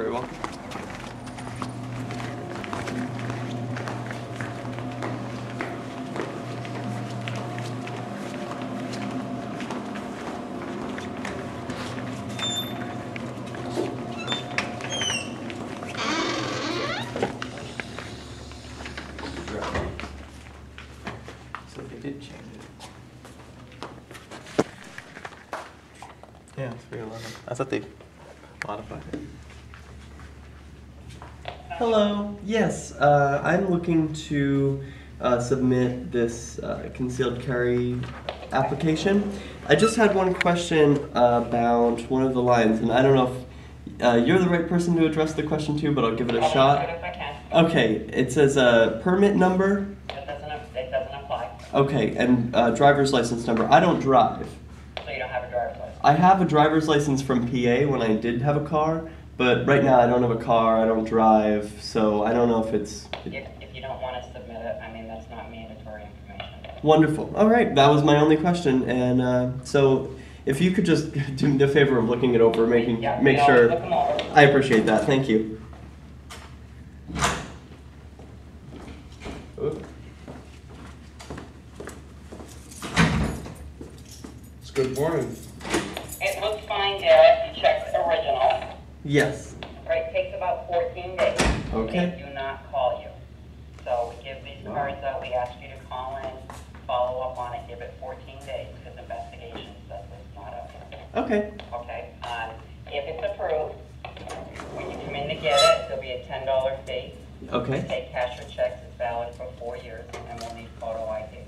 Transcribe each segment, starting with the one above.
very welcome. So they did change it. Yeah, three eleven. I thought they modified it. Hello. Yes, uh, I'm looking to uh, submit this uh, concealed carry application. I just had one question about one of the lines, and I don't know if uh, you're the right person to address the question to, but I'll give it a I'll shot. answer it if I can. Okay, it says uh, permit number. It doesn't, it doesn't apply, Okay, and uh, driver's license number. I don't drive. so you don't have a driver's license. I have a driver's license from PA when I did have a car, but right now I don't have a car. I don't drive, so I don't know if it's If, if you don't want to submit it, I mean, that's not mandatory information. wonderful. All right, that was my only question, and uh, so if you could just do me the favor of looking it over, making Yeah, make we always sure. Look them over. I appreciate that. Thank you. It's good morning. It looks fine, Derrick, Yes. right, it takes about fourteen days. Okay. They do not call you. So we give these cards out, we ask you to call in, follow up on it, give it fourteen days, because investigation says it's not up. Okay. Okay, um, if it's approved, when you come in to get it, there'll be a ten dollar fee. Okay. Take cash or checks, it's valid for four years, and we'll need photo ID.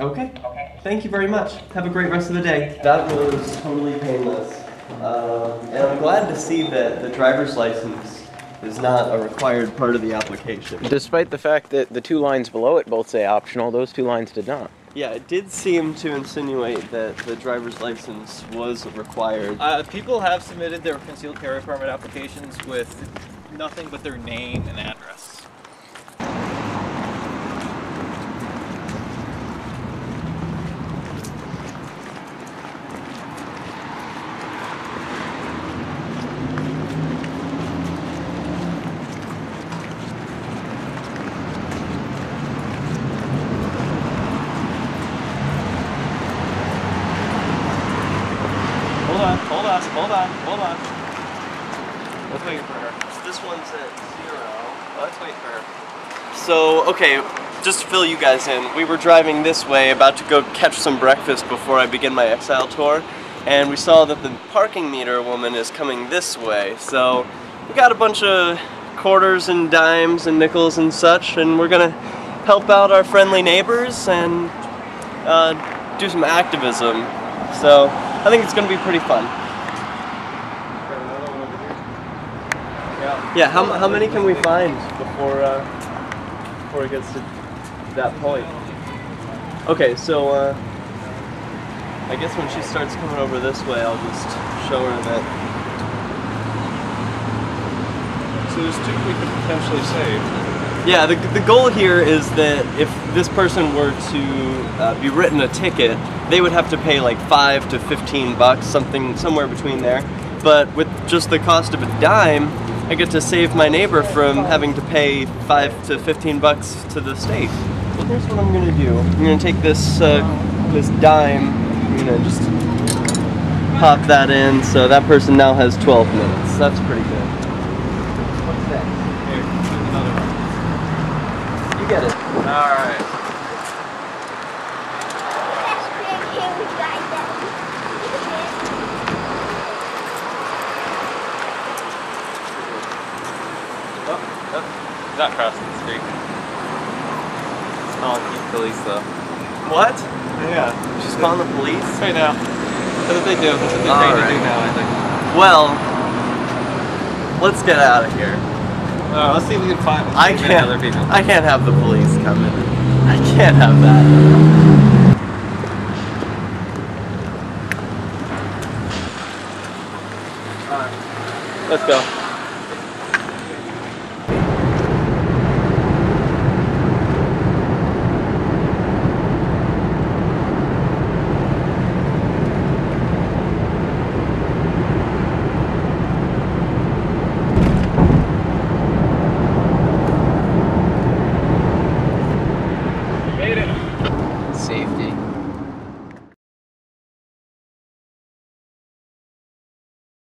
Okay. Okay? Thank you very much. Have a great rest of the day. That was totally painless. Um, and I'm glad to see that the driver's license is not a required part of the application. Despite the fact that the two lines below it both say optional, those two lines did not. Yeah, it did seem to insinuate that the driver's license was required. Uh, people have submitted their concealed carry permit applications with nothing but their name and address. Hold on, hold on, hold on. Let's wait for her. This one's at zero. Let's wait for her. So, okay, just to fill you guys in, we were driving this way, about to go catch some breakfast before I begin my Exile tour, and we saw that the parking meter woman is coming this way. So, we got a bunch of quarters and dimes and nickels and such, and we're gonna help out our friendly neighbors and uh, do some activism. So, I think it's gonna be pretty fun. Yeah. Yeah, how, how many can we find before uh, before it gets to that point? Okay, so uh, I guess when she starts coming over this way, I'll just show her that. So there's two we could potentially save. Yeah, the, the goal here is that if this person were to uh, be written a ticket, they would have to pay like five to fifteen bucks, something somewhere between there. But with just the cost of a dime, I get to save my neighbor from having to pay five to fifteen bucks to the state. Well, here's what I'm gonna do. I'm gonna take this uh, this dime, I'm gonna just pop that in, so that person now has 12 minutes. That's pretty good. What's? Here, another one. You get it. Alright. He's not crossing the street. It's calling the police though. What? Yeah. She's calling the police? Right now. That's what they do. That's what they're trained to do Alright. now, I think. Well, let's get out of here. Uh, let's see if we can find I can't. other people. I can't have the police come in. I can't have that. Let's go.